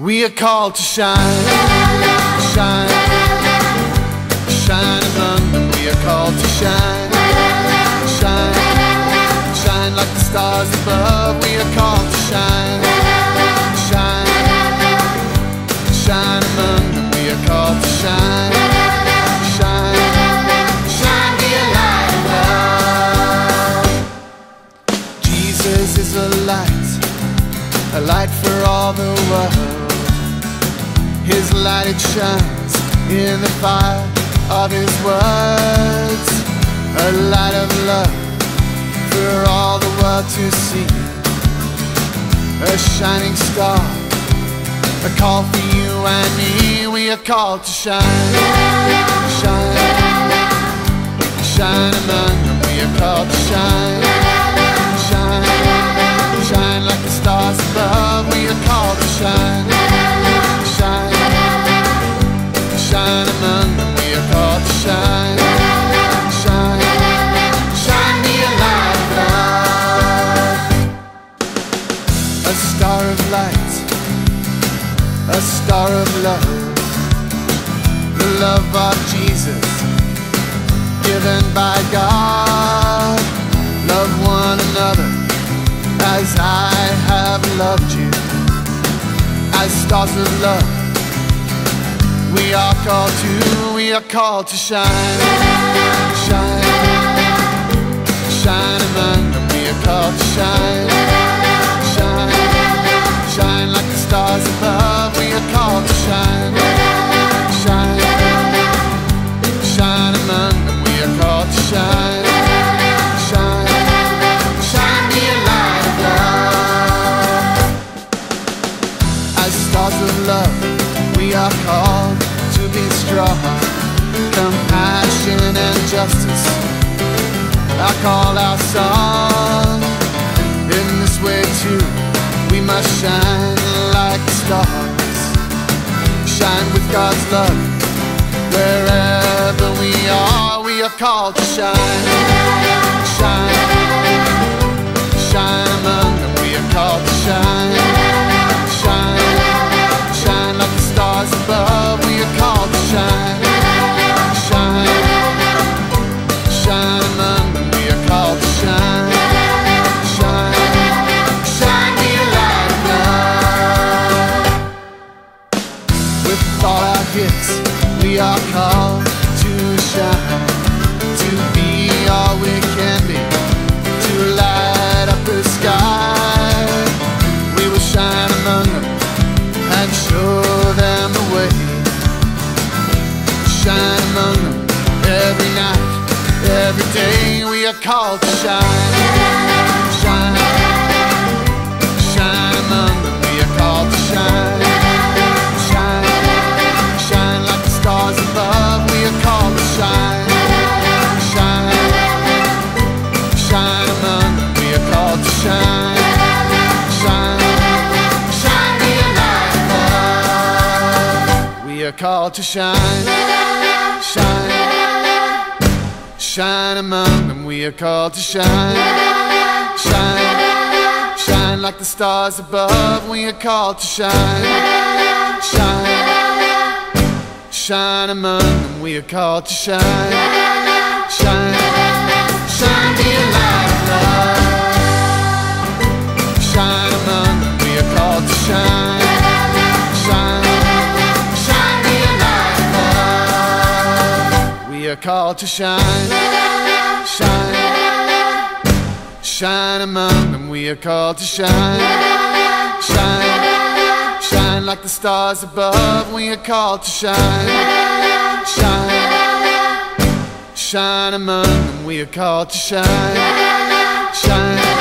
We are called to shine, shine, shine among them. We are called to shine, shine, shine like the stars above. We are called to shine, shine, shine among them. We are called to shine, shine, shine, be a light. Jesus is a light, a light for all the world. His light it shines in the fire of His words, a light of love for all the world to see, a shining star, a call for you and me. We are called to shine, shine, shine among them. We are called to shine, shine, shine like the stars above. We are called to shine, of light, a star of love, the love of Jesus, given by God. Love one another as I have loved you, as stars of love. We are called to, we are called to shine, strong, compassion and justice. I call our song. In this way too, we must shine like stars. Shine with God's love. Wherever we are, we are called to shine. Shine, shine among them. We are called to. Shine, we are called to shine, to be all we can be, to light up the sky. We will shine among them and show them the way. Shine among them every night, every day. We are called to shine, shine. We are called to shine, shine, shine shine, shine, shine among them. We are called to shine, shine, shine like the stars above. We are called to shine, shine, shine among them. We are called to shine, shine, shine We are called to shine, shine, shine among them. We are called to shine, shine, shine like the stars above. We are called to shine, shine, shine among them. We are called to shine, shine,